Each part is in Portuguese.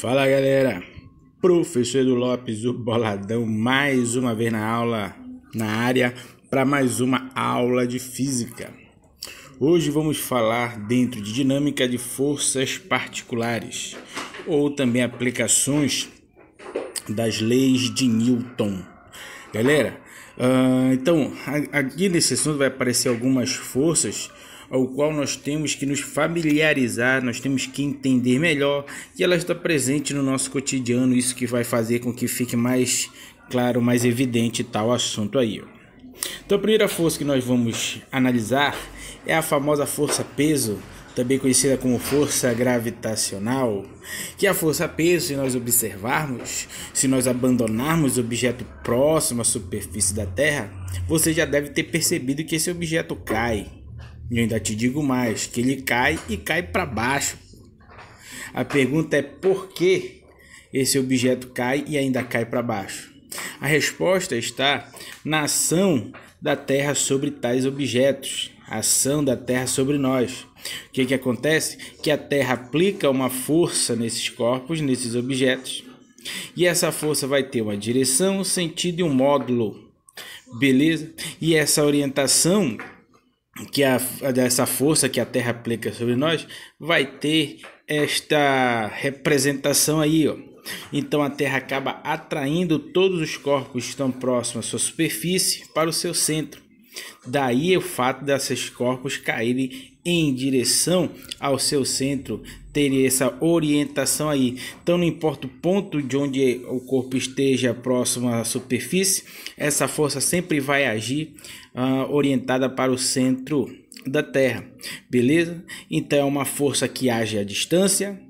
Fala galera, professor Edu Lopes, o Boladão, mais uma vez na aula, na área, para mais uma aula de física. Hoje vamos falar dentro de dinâmica de forças particulares, ou também aplicações das leis de Newton. Galera, uh, então aqui nesse assunto vai aparecer algumas forças ao qual nós temos que nos familiarizar, nós temos que entender melhor que ela está presente no nosso cotidiano, isso que vai fazer com que fique mais claro, mais evidente tal assunto aí. Então a primeira força que nós vamos analisar é a famosa força peso, também conhecida como força gravitacional, que é a força peso, se nós observarmos, se nós abandonarmos o objeto próximo à superfície da Terra, você já deve ter percebido que esse objeto cai. E ainda te digo mais, que ele cai e cai para baixo. A pergunta é por que esse objeto cai e ainda cai para baixo? A resposta está na ação da Terra sobre tais objetos, a ação da Terra sobre nós. O que, que acontece? Que a Terra aplica uma força nesses corpos, nesses objetos, e essa força vai ter uma direção, um sentido e um módulo. Beleza? E essa orientação que a, dessa força que a Terra aplica sobre nós vai ter esta representação aí, ó. Então a Terra acaba atraindo todos os corpos que estão próximos à sua superfície para o seu centro. Daí o fato desses corpos caírem em direção ao seu centro, ter essa orientação aí. Então não importa o ponto de onde o corpo esteja próximo à superfície, essa força sempre vai agir uh, orientada para o centro da Terra, beleza? Então é uma força que age à distância,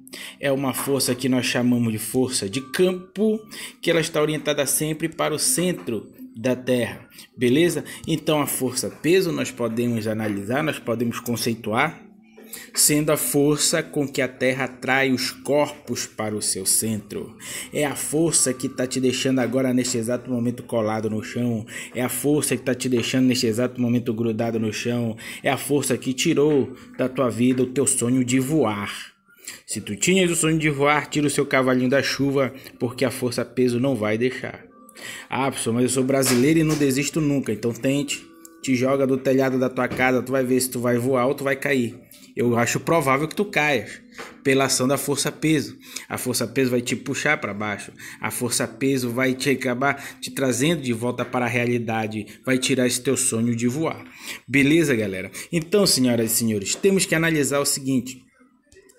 é uma força que nós chamamos de força de campo, que ela está orientada sempre para o centro da Terra, beleza? Então a força peso nós podemos analisar, nós podemos conceituar sendo a força com que a Terra atrai os corpos para o seu centro. É a força que está te deixando agora neste exato momento colado no chão. É a força que está te deixando neste exato momento grudado no chão. É a força que tirou da tua vida o teu sonho de voar. Se tu tinhas o sonho de voar, tira o seu cavalinho da chuva, porque a força peso não vai deixar. Ah, pessoal, mas eu sou brasileiro e não desisto nunca, então tente. Te joga do telhado da tua casa, tu vai ver se tu vai voar ou tu vai cair eu acho provável que tu caias pela ação da força peso. A força peso vai te puxar para baixo. A força peso vai te acabar te trazendo de volta para a realidade, vai tirar esse teu sonho de voar. Beleza, galera? Então, senhoras e senhores, temos que analisar o seguinte: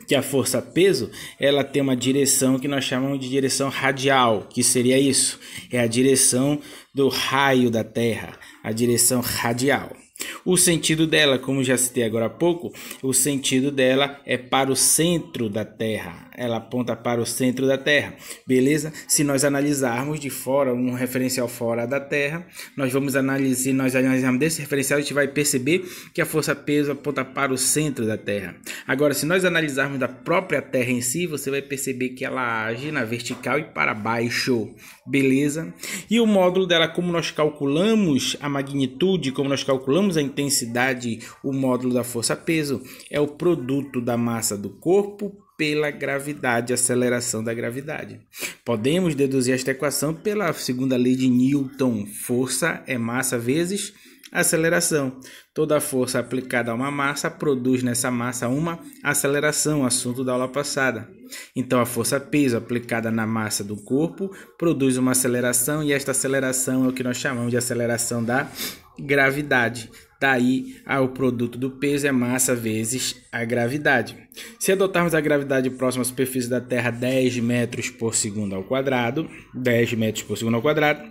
que a força peso, ela tem uma direção que nós chamamos de direção radial, que seria isso? É a direção do raio da Terra, a direção radial. O sentido dela, como já citei agora há pouco, o sentido dela é para o centro da Terra. Ela aponta para o centro da Terra, beleza? Se nós analisarmos de fora, um referencial fora da Terra, nós vamos analisar, nós analisarmos desse referencial, a gente vai perceber que a força peso aponta para o centro da Terra. Agora, se nós analisarmos da própria Terra em si, você vai perceber que ela age na vertical e para baixo, beleza? E o módulo dela, como nós calculamos a magnitude, como nós calculamos a intensidade, o módulo da força-peso, é o produto da massa do corpo pela gravidade, aceleração da gravidade. Podemos deduzir esta equação pela segunda lei de Newton: força é massa vezes aceleração. Toda força aplicada a uma massa produz nessa massa uma aceleração, assunto da aula passada. Então, a força peso aplicada na massa do corpo produz uma aceleração, e esta aceleração é o que nós chamamos de aceleração da gravidade. Daí, tá o produto do peso é massa vezes a gravidade. Se adotarmos a gravidade próxima à superfície da Terra 10 metros por segundo ao quadrado, 10 metros por segundo ao quadrado,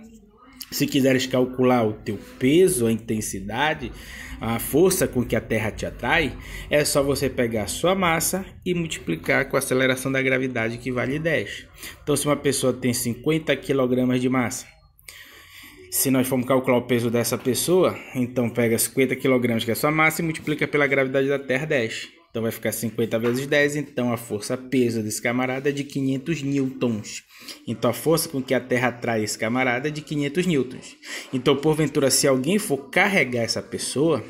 se quiseres calcular o teu peso, a intensidade, a força com que a Terra te atrai, é só você pegar a sua massa e multiplicar com a aceleração da gravidade que vale 10. Então, se uma pessoa tem 50 kg de massa, se nós formos calcular o peso dessa pessoa, então pega 50 kg que é a sua massa e multiplica pela gravidade da Terra 10. Então vai ficar 50 vezes 10, então a força peso desse camarada é de 500 newtons. Então a força com que a Terra atrai esse camarada é de 500 newtons. Então porventura se alguém for carregar essa pessoa,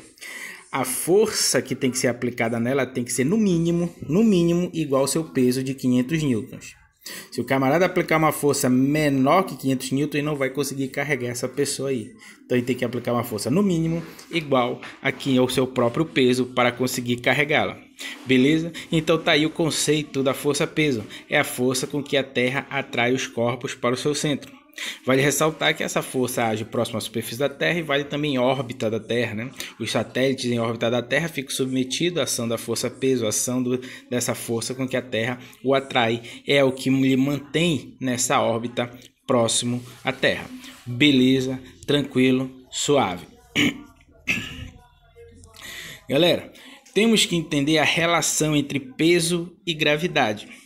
a força que tem que ser aplicada nela tem que ser no mínimo, no mínimo igual ao seu peso de 500 newtons. Se o camarada aplicar uma força menor que 500 N, ele não vai conseguir carregar essa pessoa aí. Então ele tem que aplicar uma força no mínimo igual a quem é o seu próprio peso para conseguir carregá-la. Beleza? Então tá aí o conceito da força peso. É a força com que a Terra atrai os corpos para o seu centro. Vale ressaltar que essa força age próximo à superfície da Terra e vale também em órbita da Terra. Né? Os satélites em órbita da Terra ficam submetidos à ação da força-peso, a ação do, dessa força com que a Terra o atrai. É o que lhe mantém nessa órbita próximo à Terra. Beleza, tranquilo, suave. Galera, temos que entender a relação entre peso e gravidade.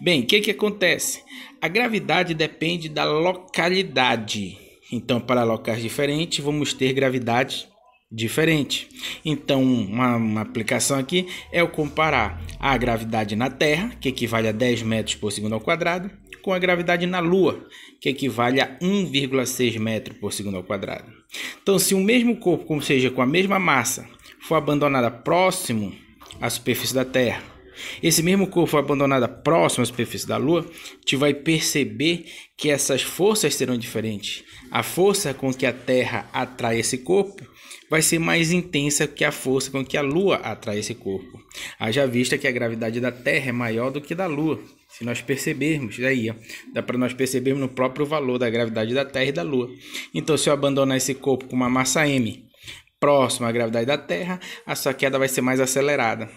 Bem, o que, que acontece? A gravidade depende da localidade. Então, para locais diferentes, vamos ter gravidade diferente. Então, uma, uma, aplicação aqui é o comparar a gravidade na Terra, que equivale a 10 metros por segundo ao quadrado, com a gravidade na Lua, que equivale a 1,6 metro por segundo ao quadrado. Então, se o mesmo corpo, como seja, com a mesma massa, for abandonado próximo à superfície da Terra, esse mesmo corpo abandonado próximo à superfície da Lua, te vai perceber que essas forças serão diferentes. A força com que a Terra atrai esse corpo vai ser mais intensa que a força com que a Lua atrai esse corpo. Haja vista que a gravidade da Terra é maior do que da Lua. Se nós percebermos, daí ó, dá para nós percebermos no próprio valor da gravidade da Terra e da Lua. Então, se eu abandonar esse corpo com uma massa m próxima à gravidade da Terra, a sua queda vai ser mais acelerada.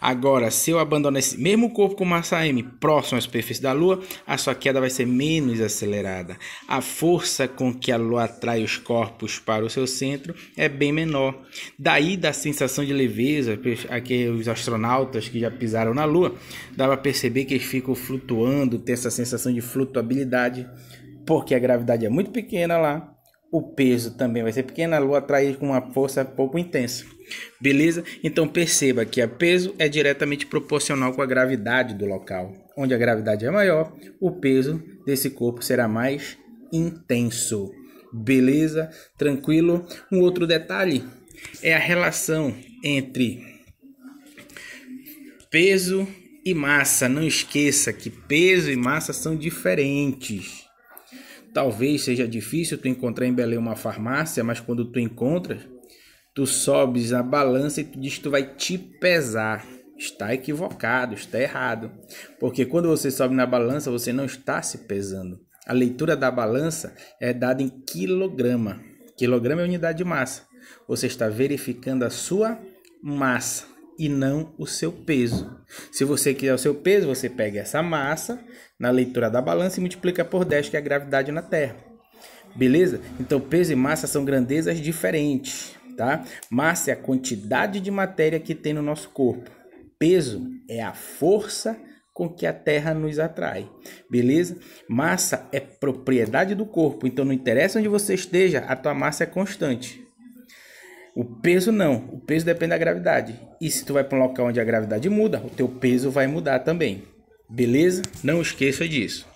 Agora, se eu abandonar esse mesmo corpo com massa m próximo à superfície da Lua, a sua queda vai ser menos acelerada. A força com que a Lua atrai os corpos para o seu centro é bem menor. Daí da sensação de leveza, aqui os astronautas que já pisaram na Lua, dá para perceber que eles ficam flutuando, tem essa sensação de flutuabilidade, porque a gravidade é muito pequena lá o peso também vai ser pequeno, a Lua atrai com uma força pouco intensa. Beleza? Então perceba que o peso é diretamente proporcional com a gravidade do local. Onde a gravidade é maior, o peso desse corpo será mais intenso. Beleza? Tranquilo? Um outro detalhe é a relação entre peso e massa. Não esqueça que peso e massa são diferentes. Talvez seja difícil tu encontrar em Belém uma farmácia, mas quando tu encontras, tu sobes a balança e tu diz que tu vai te pesar. Está equivocado, está errado. Porque quando você sobe na balança, você não está se pesando. A leitura da balança é dada em quilograma. Quilograma é unidade de massa. Você está verificando a sua massa e não o seu peso. Se você quiser o seu peso, você pega essa massa na leitura da balança e multiplica por 10, que é a gravidade na Terra. Beleza? Então, peso e massa são grandezas diferentes, tá? Massa é a quantidade de matéria que tem no nosso corpo. Peso é a força com que a Terra nos atrai. Beleza? Massa é propriedade do corpo, então não interessa onde você esteja, a tua massa é constante. O peso não, o peso depende da gravidade. E se tu vai para um local onde a gravidade muda, o teu peso vai mudar também. Beleza? Não esqueça disso.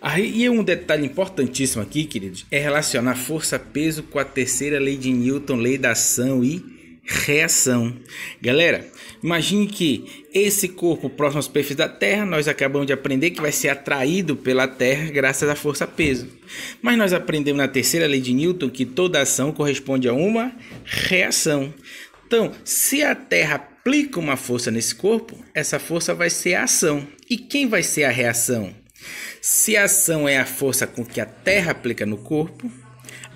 Aí, e um detalhe importantíssimo aqui, queridos, é relacionar força-peso com a terceira lei de Newton, lei da ação e reação. Galera, imagine que esse corpo próximo à superfície da Terra, nós acabamos de aprender que vai ser atraído pela Terra graças à força-peso. Mas nós aprendemos na terceira lei de Newton que toda ação corresponde a uma reação. Então, se a Terra aplica uma força nesse corpo, essa força vai ser a ação. E quem vai ser a reação? Se a ação é a força com que a Terra aplica no corpo,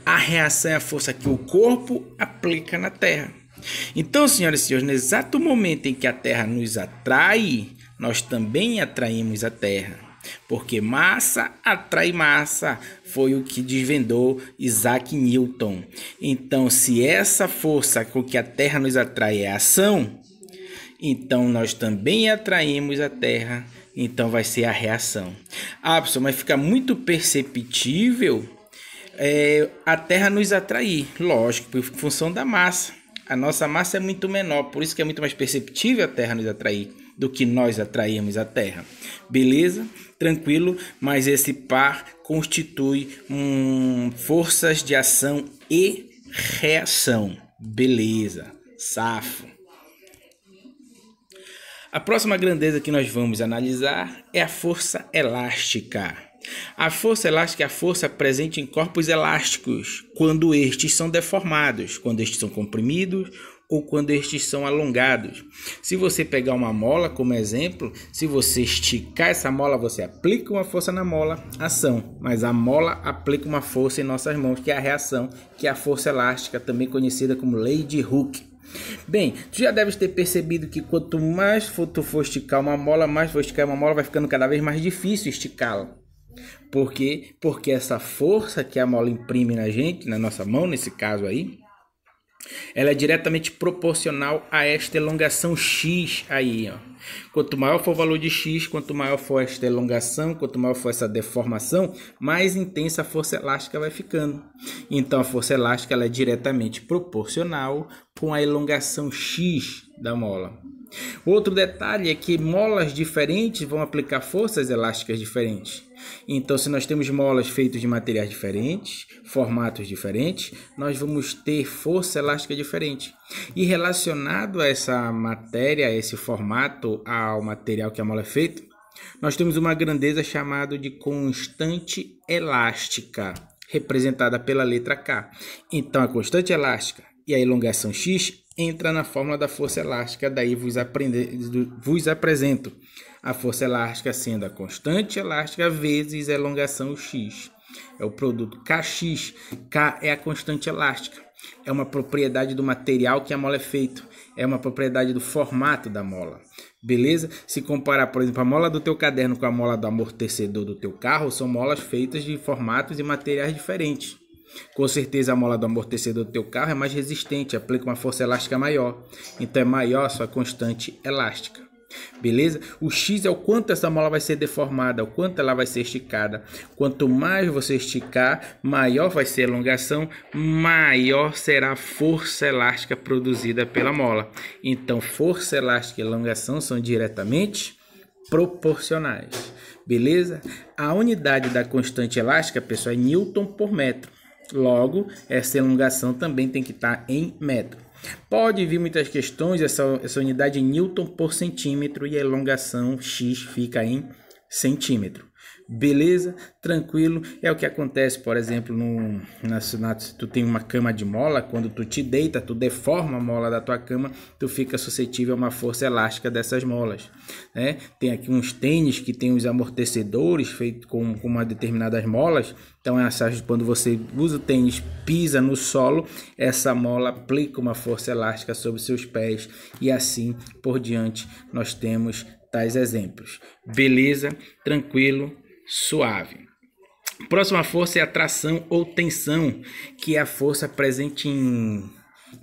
a reação é a força que o corpo aplica na Terra. Então, senhoras e senhores, no exato momento em que a Terra nos atrai, nós também atraímos a Terra. Porque massa atrai massa, foi o que desvendou Isaac Newton. Então, se essa força com que a Terra nos atrai é ação, então nós também atraímos a Terra, então vai ser a reação. Ah, pessoal, mas fica muito perceptível é, a Terra nos atrair, lógico, por função da massa. A nossa massa é muito menor, por isso que é muito mais perceptível a Terra nos atrair do que nós atrairmos a Terra. Beleza? Tranquilo, mas esse par constitui um, forças de ação e reação. Beleza, safo. A próxima grandeza que nós vamos analisar é a força elástica. A força elástica é a força presente em corpos elásticos, quando estes são deformados, quando estes são comprimidos ou quando estes são alongados. Se você pegar uma mola como exemplo, se você esticar essa mola, você aplica uma força na mola, ação, mas a mola aplica uma força em nossas mãos, que é a reação, que é a força elástica, também conhecida como lei de Hooke. Bem, tu já deves ter percebido que quanto mais tu for esticar uma mola, mais for esticar uma mola, vai ficando cada vez mais difícil esticá-la. Por quê? Porque essa força que a mola imprime na gente, na nossa mão, nesse caso aí, ela é diretamente proporcional a esta elongação x aí, ó. Quanto maior for o valor de x, quanto maior for esta elongação, quanto maior for essa deformação, mais intensa a força elástica vai ficando. Então a força elástica ela é diretamente proporcional com a elongação x da mola. Outro detalhe é que molas diferentes vão aplicar forças elásticas diferentes. Então, se nós temos molas feitas de materiais diferentes, formatos diferentes, nós vamos ter força elástica diferente. E relacionado a essa matéria, a esse formato, ao material que a mola é feita, nós temos uma grandeza chamada de constante elástica, representada pela letra K. Então, a constante elástica e a elongação x entra na fórmula da força elástica, daí vos, vos apresento a força elástica sendo a constante elástica vezes a elongação x. É o produto Kx. K é a constante elástica. É uma propriedade do material que a mola é feito. É uma propriedade do formato da mola. Beleza? Se comparar, por exemplo, a mola do teu caderno com a mola do amortecedor do teu carro, são molas feitas de formatos e materiais diferentes. Com certeza a mola do amortecedor do teu carro é mais resistente, aplica uma força elástica maior. Então é maior a sua constante elástica. Beleza? O X é o quanto essa mola vai ser deformada, o quanto ela vai ser esticada. Quanto mais você esticar, maior vai ser a elongação, maior será a força elástica produzida pela mola. Então, força elástica e elongação são diretamente proporcionais. Beleza? A unidade da constante elástica, pessoal, é Newton por metro. Logo, essa elongação também tem que estar em metro. Pode vir muitas questões, essa, essa unidade é Newton por centímetro e a elongação x fica em centímetro. Beleza? Tranquilo. É o que acontece, por exemplo, no, na, na, tu tem uma cama de mola, quando tu te deita, tu deforma a mola da tua cama, tu fica suscetível a uma força elástica dessas molas. Né? Tem aqui uns tênis que tem os amortecedores feitos com, com uma determinadas molas. Então, essa, quando você usa o tênis, pisa no solo, essa mola aplica uma força elástica sobre seus pés e assim por diante nós temos tais exemplos. Beleza? Tranquilo? Suave. Próxima força é a tração ou tensão, que é a força presente em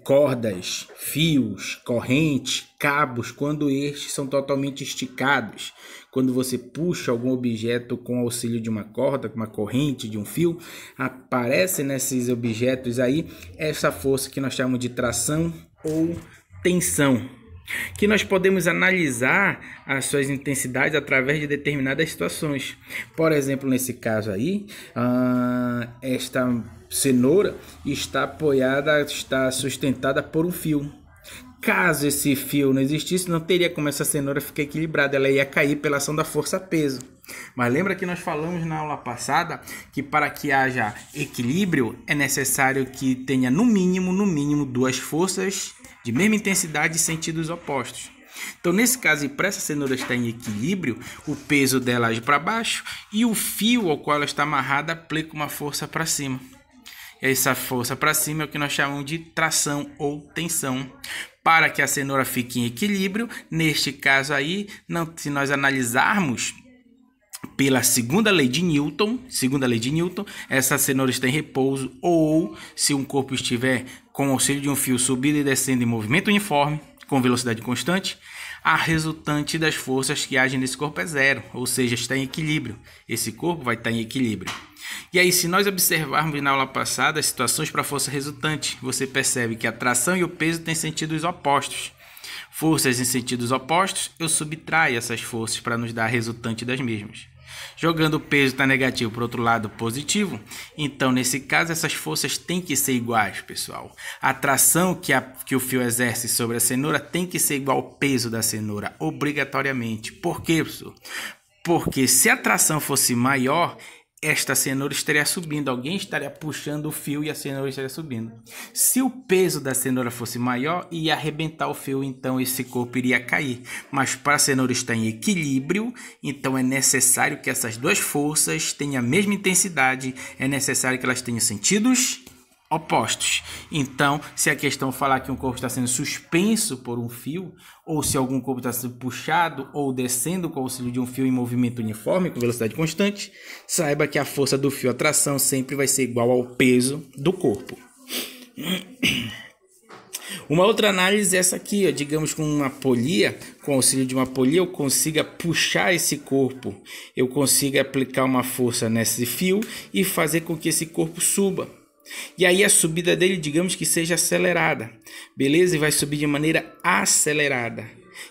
cordas, fios, corrente, cabos, quando estes são totalmente esticados. Quando você puxa algum objeto com auxílio de uma corda, uma corrente, de um fio, aparece nesses objetos aí essa força que nós chamamos de tração ou tensão que nós podemos analisar as suas intensidades através de determinadas situações. Por exemplo, nesse caso aí, uh, esta cenoura está apoiada, está sustentada por um fio. Caso esse fio não existisse, não teria como essa cenoura ficar equilibrada, ela ia cair pela ação da força-peso. Mas lembra que nós falamos na aula passada que para que haja equilíbrio é necessário que tenha no mínimo, no mínimo duas forças de mesma intensidade e sentidos opostos. Então, nesse caso, para essa cenoura estar em equilíbrio, o peso dela age para baixo e o fio ao qual ela está amarrada aplica uma força para cima. Essa força para cima é o que nós chamamos de tração ou tensão. Para que a cenoura fique em equilíbrio, neste caso aí, não, se nós analisarmos pela segunda lei de Newton, segunda lei de Newton, essa cenoura está em repouso ou se um corpo estiver com auxílio de um fio subindo e descendo em movimento uniforme, com velocidade constante, a resultante das forças que agem nesse corpo é zero, ou seja, está em equilíbrio. Esse corpo vai estar em equilíbrio. E aí, se nós observarmos na aula passada as situações para força resultante, você percebe que a tração e o peso têm sentidos opostos. Forças em sentidos opostos, eu subtraio essas forças para nos dar a resultante das mesmas. Jogando o peso está negativo para outro lado positivo, então nesse caso essas forças têm que ser iguais, pessoal. A tração que, a, que o fio exerce sobre a cenoura tem que ser igual ao peso da cenoura, obrigatoriamente. Por quê, professor? Porque se a tração fosse maior, esta cenoura estaria subindo, alguém estaria puxando o fio e a cenoura estaria subindo. Se o peso da cenoura fosse maior, ia arrebentar o fio, então esse corpo iria cair. Mas para a cenoura estar em equilíbrio, então é necessário que essas duas forças tenham a mesma intensidade, é necessário que elas tenham sentidos opostos. Então, se a questão falar que um corpo está sendo suspenso por um fio, ou se algum corpo está sendo puxado ou descendo com o auxílio de um fio em movimento uniforme, com velocidade constante, saiba que a força do fio atração sempre vai ser igual ao peso do corpo. Uma outra análise é essa aqui, ó, digamos com uma polia, com o auxílio de uma polia, eu consiga puxar esse corpo, eu consiga aplicar uma força nesse fio e fazer com que esse corpo suba. E aí a subida dele, digamos que seja acelerada, beleza? E vai subir de maneira acelerada.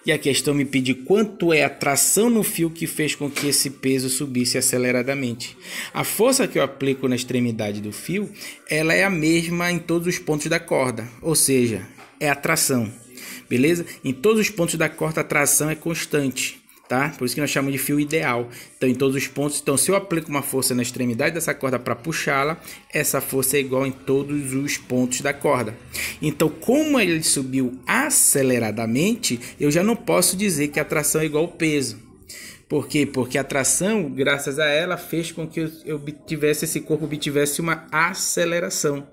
E a questão me pede quanto é a tração no fio que fez com que esse peso subisse aceleradamente. A força que eu aplico na extremidade do fio, ela é a mesma em todos os pontos da corda, ou seja, é a tração. Beleza? Em todos os pontos da corda a tração é constante tá? Por isso que nós chamamos de fio ideal. Então, em todos os pontos, então se eu aplico uma força na extremidade dessa corda para puxá-la, essa força é igual em todos os pontos da corda. Então, como ele subiu aceleradamente, eu já não posso dizer que a tração é igual ao peso. Por quê? Porque a tração, graças a ela, fez com que eu obtivesse esse corpo obtivesse uma aceleração.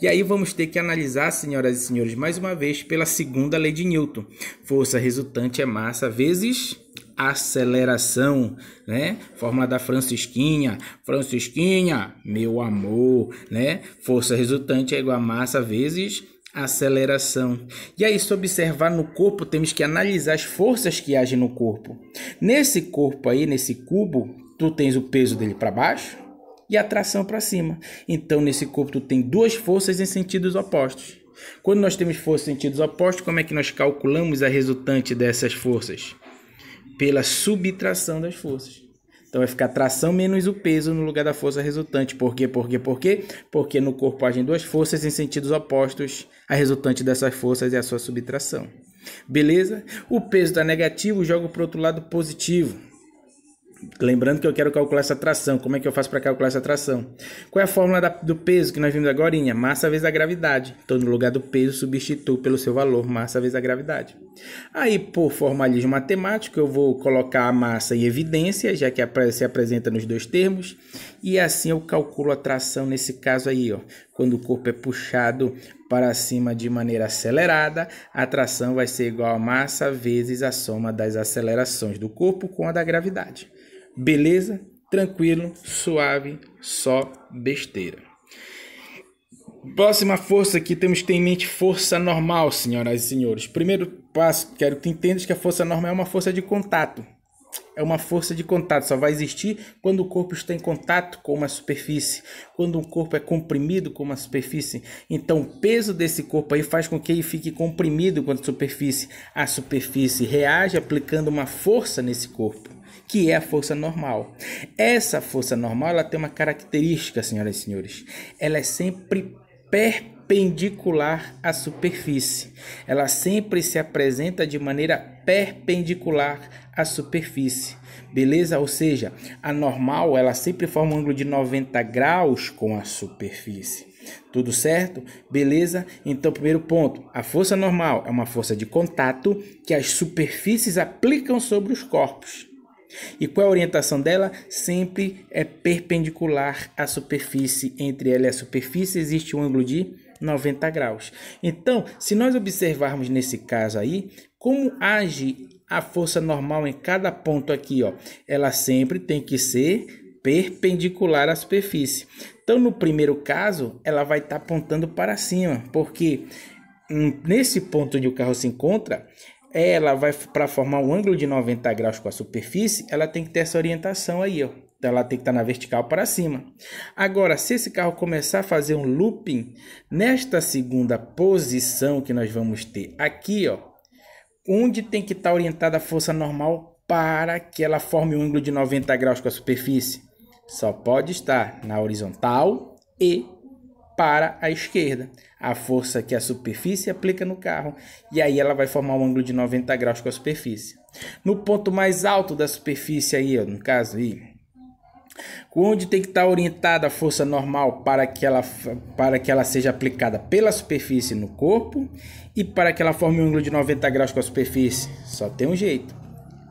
E aí vamos ter que analisar, senhoras e senhores, mais uma vez pela segunda lei de Newton. Força resultante é massa vezes aceleração, né? Fórmula da Francisquinha, Francisquinha, meu amor, né? Força resultante é igual a massa vezes aceleração. E aí, se observar no corpo, temos que analisar as forças que agem no corpo. Nesse corpo aí, nesse cubo, tu tens o peso dele para baixo e a tração para cima. Então, nesse corpo, tu tem duas forças em sentidos opostos. Quando nós temos forças em sentidos opostos, como é que nós calculamos a resultante dessas forças? Pela subtração das forças. Então vai ficar tração menos o peso no lugar da força resultante. Por quê? Por quê? Por quê? Porque no corpo agem duas forças em sentidos opostos. A resultante dessas forças é a sua subtração. Beleza? O peso está negativo, jogo para o outro lado positivo. Lembrando que eu quero calcular essa tração. Como é que eu faço para calcular essa tração? Qual é a fórmula da, do peso que nós vimos agora? Massa vezes a gravidade. Então, no lugar do peso, substituo pelo seu valor, massa vezes a gravidade. Aí, por formalismo matemático, eu vou colocar a massa em evidência, já que se apresenta nos dois termos. E assim eu calculo a tração nesse caso aí, ó. Quando o corpo é puxado para cima de maneira acelerada, a tração vai ser igual a massa vezes a soma das acelerações do corpo com a da gravidade. Beleza? Tranquilo, suave, só besteira. Próxima força que temos que ter em mente força normal, senhoras e senhores. Primeiro passo, quero que entendas que a força normal é uma força de contato. É uma força de contato, só vai existir quando o corpo está em contato com uma superfície, quando um corpo é comprimido com uma superfície. Então, o peso desse corpo aí faz com que ele fique comprimido com a superfície. A superfície reage aplicando uma força nesse corpo que é a força normal. Essa força normal ela tem uma característica, senhoras e senhores. Ela é sempre perpendicular à superfície. Ela sempre se apresenta de maneira perpendicular à superfície. Beleza? Ou seja, a normal ela sempre forma um ângulo de 90 graus com a superfície. Tudo certo? Beleza? Então, primeiro ponto: a força normal é uma força de contato que as superfícies aplicam sobre os corpos. E qual é a orientação dela? Sempre é perpendicular à superfície. Entre ela e a superfície existe um ângulo de 90 graus. Então, se nós observarmos nesse caso aí, como age a força normal em cada ponto aqui, ó, ela sempre tem que ser perpendicular à superfície. Então, no primeiro caso, ela vai estar tá apontando para cima, porque hum, nesse ponto onde o carro se encontra, ela vai para formar um ângulo de 90 graus com a superfície, ela tem que ter essa orientação aí, ó. Então ela tem que estar tá na vertical para cima. Agora, se esse carro começar a fazer um looping nesta segunda posição que nós vamos ter aqui, ó, onde tem que estar tá orientada a força normal para que ela forme um ângulo de 90 graus com a superfície? Só pode estar na horizontal e para a esquerda. A força que a superfície aplica no carro e aí ela vai formar um ângulo de 90 graus com a superfície. No ponto mais alto da superfície aí, no caso aí, onde tem que estar orientada a força normal para que, ela, para que ela seja aplicada pela superfície no corpo e para que ela forme um ângulo de 90 graus com a superfície? Só tem um jeito.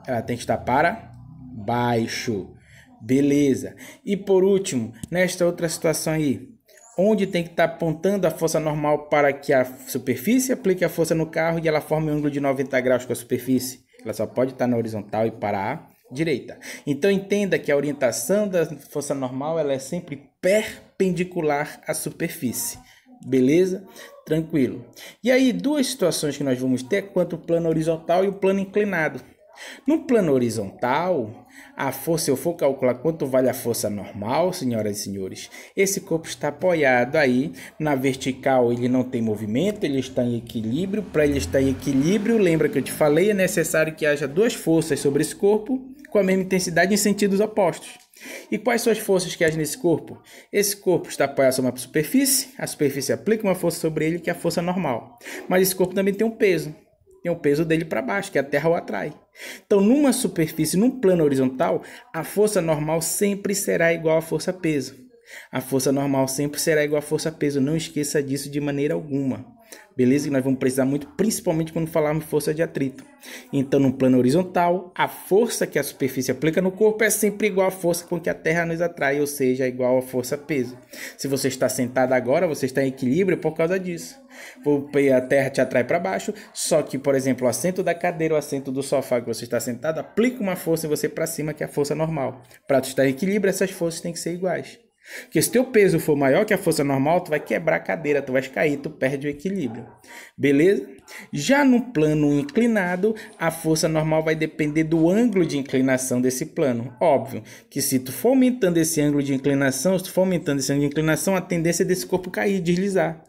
Ela tem que estar para baixo. Beleza. E por último, nesta outra situação aí, onde tem que estar apontando a força normal para que a superfície aplique a força no carro e ela forme um ângulo de 90 graus com a superfície? Ela só pode estar na horizontal e para a direita. Então entenda que a orientação da força normal ela é sempre perpendicular à superfície. Beleza? Tranquilo. E aí, duas situações que nós vamos ter quanto o plano horizontal e o plano inclinado. No plano horizontal, a força, eu for calcular quanto vale a força normal, senhoras e senhores, esse corpo está apoiado aí. Na vertical ele não tem movimento, ele está em equilíbrio. Para ele estar em equilíbrio, lembra que eu te falei, é necessário que haja duas forças sobre esse corpo com a mesma intensidade em sentidos opostos. E quais são as forças que agem nesse corpo? Esse corpo está apoiado sobre uma superfície, a superfície aplica uma força sobre ele, que é a força normal. Mas esse corpo também tem um peso tem o peso dele para baixo, que a Terra o atrai. Então, numa superfície, num plano horizontal, a força normal sempre será igual à força peso. A força normal sempre será igual à força peso. Não esqueça disso de maneira alguma. Beleza? E nós vamos precisar muito, principalmente quando falarmos força de atrito. Então, no plano horizontal, a força que a superfície aplica no corpo é sempre igual à força com que a Terra nos atrai, ou seja, igual à força peso. Se você está sentado agora, você está em equilíbrio por causa disso. A Terra te atrai para baixo, só que, por exemplo, o assento da cadeira, o assento do sofá que você está sentado, aplica uma força em você para cima, que é a força normal. Para estar em equilíbrio, essas forças têm que ser iguais. Porque se teu peso for maior que a força normal, tu vai quebrar a cadeira, tu vai cair, tu perde o equilíbrio. Beleza? Já no plano inclinado, a força normal vai depender do ângulo de inclinação desse plano. Óbvio que se tu for aumentando esse ângulo de inclinação, se tu for aumentando esse ângulo de inclinação, a tendência é desse corpo cair, deslizar.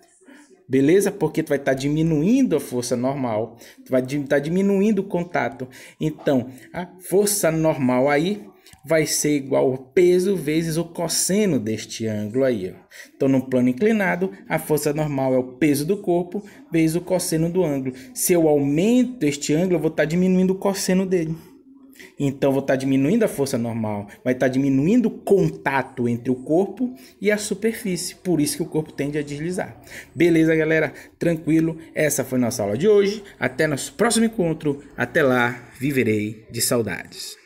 Beleza? Porque tu vai estar tá diminuindo a força normal, tu vai estar tá diminuindo o contato. Então, a força normal aí vai ser igual ao peso vezes o cosseno deste ângulo aí. Então, no plano inclinado, a força normal é o peso do corpo vezes o cosseno do ângulo. Se eu aumento este ângulo, eu vou estar diminuindo o cosseno dele. Então, vou estar diminuindo a força normal, vai estar diminuindo o contato entre o corpo e a superfície. Por isso que o corpo tende a deslizar. Beleza, galera? Tranquilo? Essa foi nossa aula de hoje. Até nosso próximo encontro. Até lá, viverei de saudades.